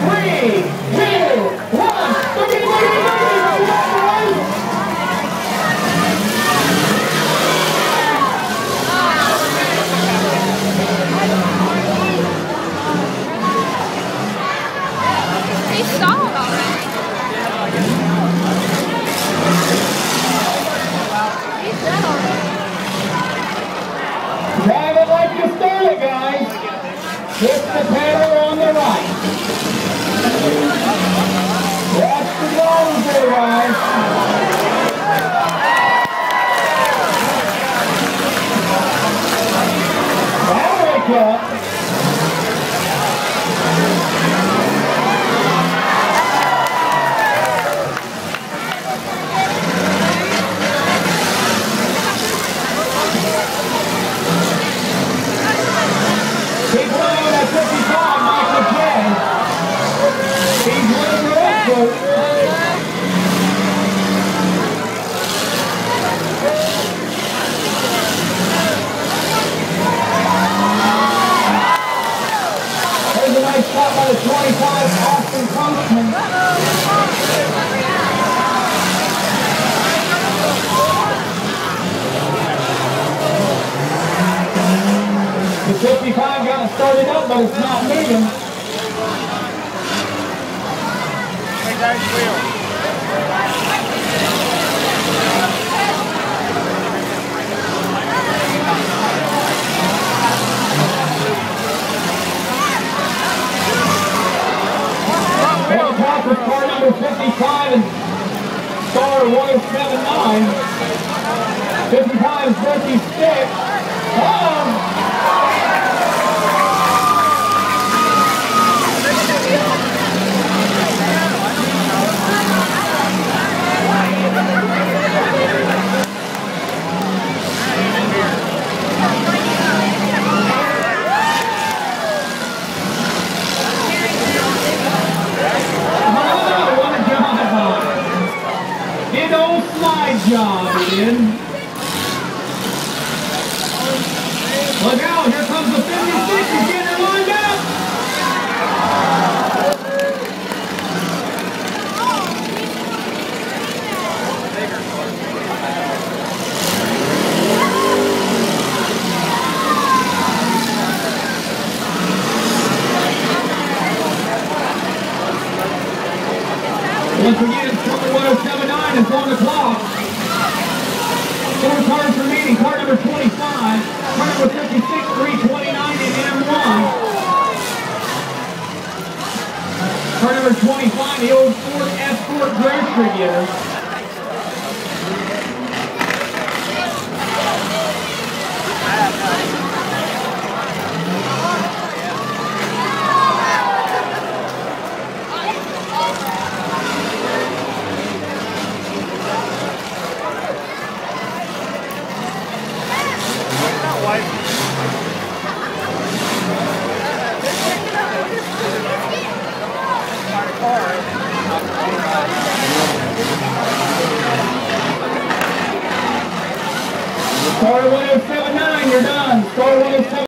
three, two, one. Stalled already. He's dead. Drive it like you started, guys. Hit the pedal That'll you. 55 got it started up, but it's not moving. Well, top car number 55 and star 1079. 55 is 56. Oh! Oh, what a job! Did old slide job, did. Look out, here comes the 56, he's getting lined up! Once again, it's number 1079 is on the clock. Four cars remaining. Car number 25, car number 56, 329 in M1. Car number 25, the old Ford Escort grocery getter. Score 1079, you're done. Score oh